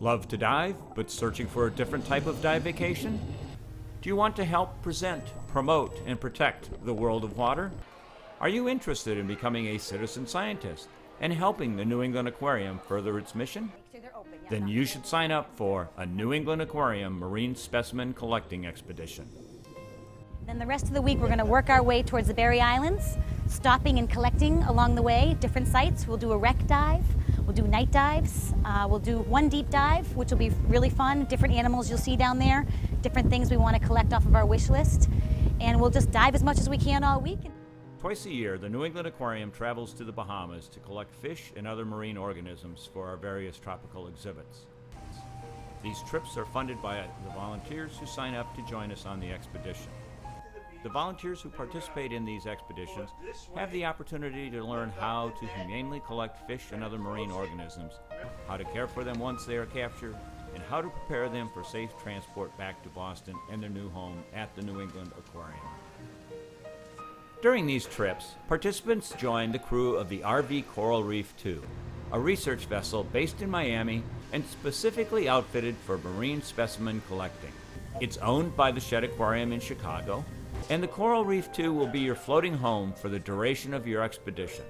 Love to dive, but searching for a different type of dive vacation? Do you want to help present, promote, and protect the world of water? Are you interested in becoming a citizen scientist and helping the New England Aquarium further its mission? Then you should sign up for a New England Aquarium Marine Specimen Collecting Expedition. Then the rest of the week, we're going to work our way towards the Berry Islands, stopping and collecting along the way, different sites. We'll do a wreck dive, we'll do night dives, uh, we'll do one deep dive, which will be really fun. Different animals you'll see down there, different things we want to collect off of our wish list. And we'll just dive as much as we can all week. Twice a year, the New England Aquarium travels to the Bahamas to collect fish and other marine organisms for our various tropical exhibits. These trips are funded by the volunteers who sign up to join us on the expedition. The volunteers who participate in these expeditions have the opportunity to learn how to humanely collect fish and other marine organisms, how to care for them once they are captured, and how to prepare them for safe transport back to Boston and their new home at the New England Aquarium. During these trips, participants join the crew of the RV Coral Reef 2, a research vessel based in Miami and specifically outfitted for marine specimen collecting. It's owned by the Shedd Aquarium in Chicago and the Coral Reef 2 will be your floating home for the duration of your expedition.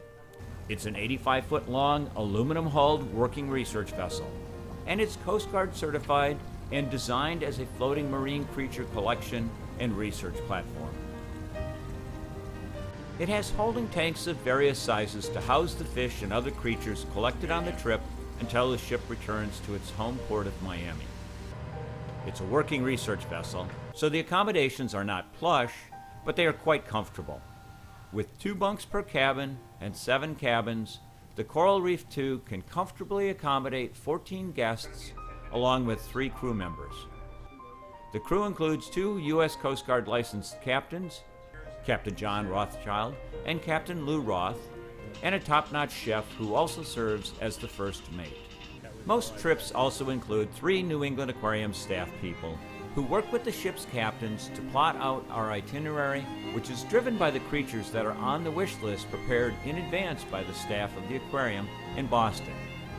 It's an 85 foot long, aluminum hulled working research vessel, and it's Coast Guard certified and designed as a floating marine creature collection and research platform. It has holding tanks of various sizes to house the fish and other creatures collected on the trip until the ship returns to its home port of Miami. It's a working research vessel, so the accommodations are not plush, but they are quite comfortable. With two bunks per cabin and seven cabins, the Coral Reef 2 can comfortably accommodate 14 guests along with three crew members. The crew includes two U.S. Coast Guard licensed captains, Captain John Rothschild and Captain Lou Roth, and a top notch chef who also serves as the first mate. Most trips also include three New England Aquarium staff people who work with the ship's captains to plot out our itinerary, which is driven by the creatures that are on the wish list prepared in advance by the staff of the aquarium in Boston.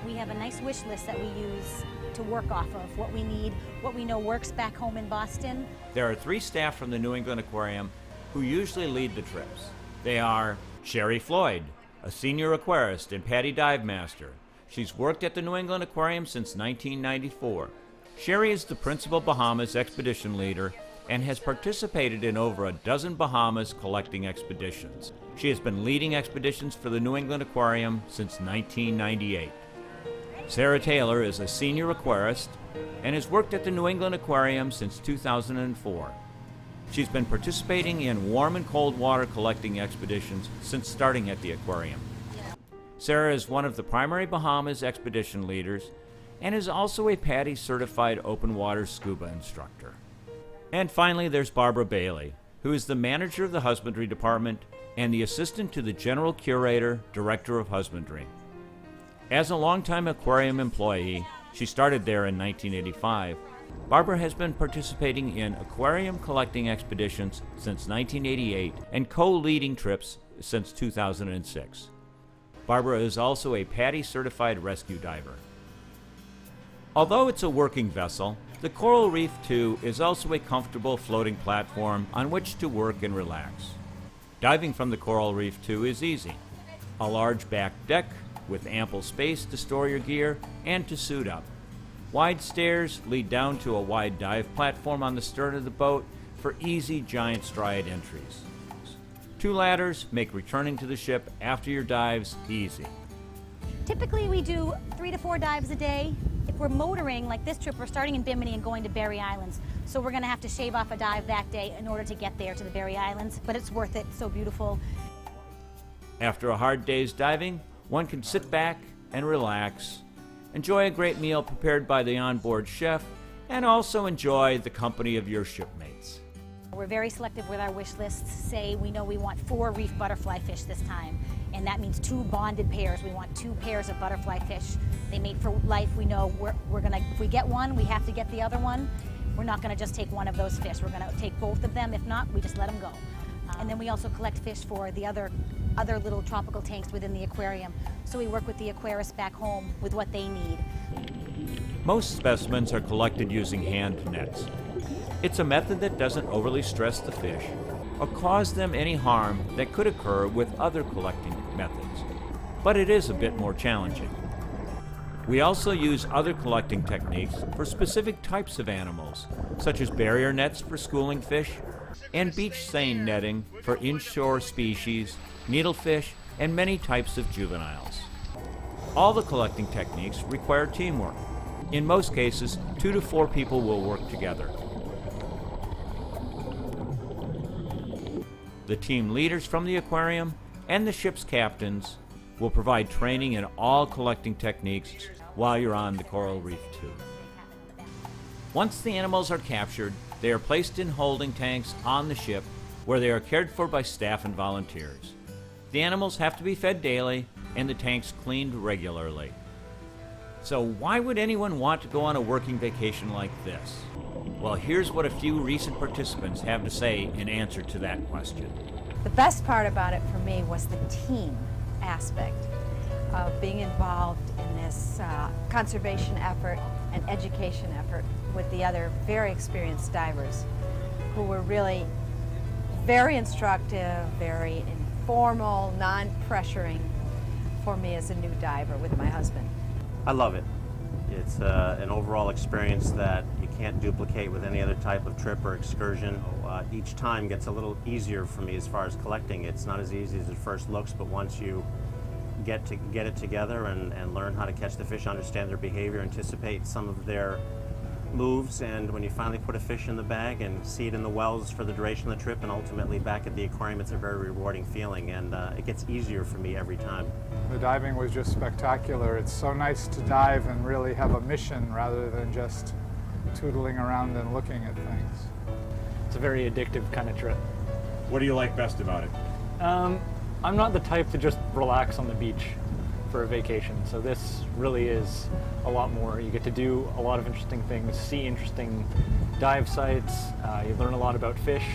We have a nice wish list that we use to work off of what we need, what we know works back home in Boston. There are three staff from the New England Aquarium who usually lead the trips. They are Sherry Floyd, a senior aquarist and PADI dive master. She's worked at the New England Aquarium since 1994. Sherry is the principal Bahamas expedition leader and has participated in over a dozen Bahamas collecting expeditions. She has been leading expeditions for the New England Aquarium since 1998. Sarah Taylor is a senior aquarist and has worked at the New England Aquarium since 2004. She's been participating in warm and cold water collecting expeditions since starting at the aquarium. Sarah is one of the primary Bahamas expedition leaders and is also a PADI certified open water scuba instructor. And finally, there's Barbara Bailey, who is the manager of the husbandry department and the assistant to the general curator, director of husbandry. As a longtime aquarium employee, she started there in 1985. Barbara has been participating in aquarium collecting expeditions since 1988 and co leading trips since 2006. Barbara is also a PADI certified rescue diver. Although it's a working vessel, the Coral Reef 2 is also a comfortable floating platform on which to work and relax. Diving from the Coral Reef 2 is easy. A large back deck with ample space to store your gear and to suit up. Wide stairs lead down to a wide dive platform on the stern of the boat for easy giant stride entries. Two ladders make returning to the ship after your dives easy. Typically, we do three to four dives a day. If we're motoring, like this trip, we're starting in Bimini and going to Berry Islands. So we're going to have to shave off a dive that day in order to get there to the Berry Islands. But it's worth it. It's so beautiful. After a hard day's diving, one can sit back and relax, enjoy a great meal prepared by the onboard chef, and also enjoy the company of your shipmates. We're very selective with our wish lists. Say we know we want four reef butterfly fish this time, and that means two bonded pairs. We want two pairs of butterfly fish. They mate for life. We know we're, we're gonna, if we get one, we have to get the other one. We're not gonna just take one of those fish. We're gonna take both of them. If not, we just let them go. Um, and then we also collect fish for the other other little tropical tanks within the aquarium. So we work with the aquarists back home with what they need. Most specimens are collected using hand nets. It's a method that doesn't overly stress the fish or cause them any harm that could occur with other collecting methods, but it is a bit more challenging. We also use other collecting techniques for specific types of animals, such as barrier nets for schooling fish and beach seine netting for inshore species, needlefish, and many types of juveniles. All the collecting techniques require teamwork. In most cases, two to four people will work together. The team leaders from the aquarium and the ship's captains will provide training in all collecting techniques while you're on the Coral Reef 2. Once the animals are captured, they are placed in holding tanks on the ship where they are cared for by staff and volunteers. The animals have to be fed daily and the tanks cleaned regularly. So, why would anyone want to go on a working vacation like this? Well, here's what a few recent participants have to say in answer to that question. The best part about it for me was the team aspect of being involved in this uh, conservation effort and education effort with the other very experienced divers who were really very instructive, very informal, non-pressuring for me as a new diver with my husband. I love it. It's uh, an overall experience that you can't duplicate with any other type of trip or excursion. Uh, each time gets a little easier for me as far as collecting. It's not as easy as it first looks, but once you get to get it together and, and learn how to catch the fish, understand their behavior, anticipate some of their moves, and when you finally put a fish in the bag and see it in the wells for the duration of the trip and ultimately back at the aquarium, it's a very rewarding feeling, and uh, it gets easier for me every time. The diving was just spectacular. It's so nice to dive and really have a mission rather than just tootling around and looking at things. It's a very addictive kind of trip. What do you like best about it? Um, I'm not the type to just relax on the beach for a vacation, so this really is a lot more. You get to do a lot of interesting things, see interesting dive sites, uh, you learn a lot about fish.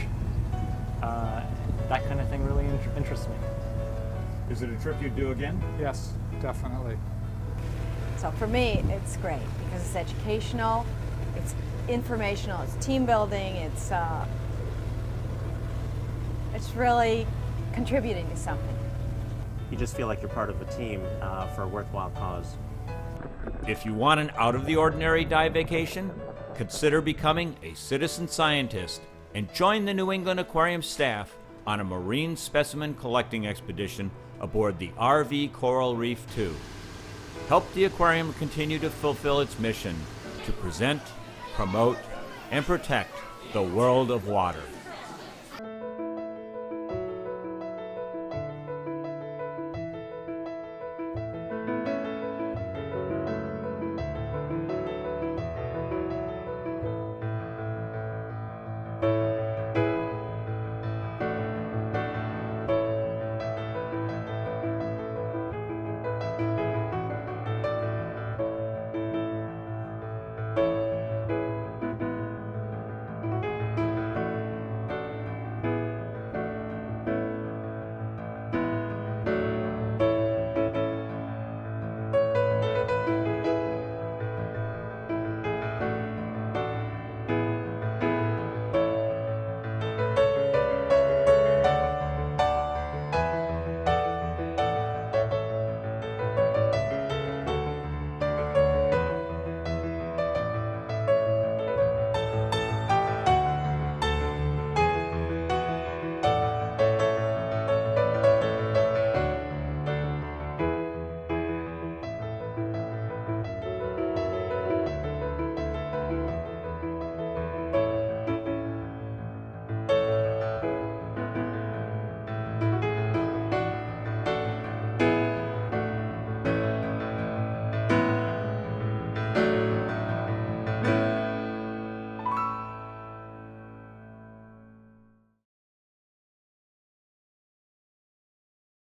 Uh, that kind of thing really in- interests me. Is it a trip you'd do again? Yes, definitely. So for me, it's great because it's educational, it's informational, it's team building, it's uh, it's really contributing to something. You just feel like you're part of a team uh, for a worthwhile cause. If you want an out of the ordinary dive vacation, consider becoming a citizen scientist and join the New England Aquarium staff on a marine specimen collecting expedition aboard the RV Coral Reef 2. Help the aquarium continue to fulfill its mission to present, promote, and protect the world of water.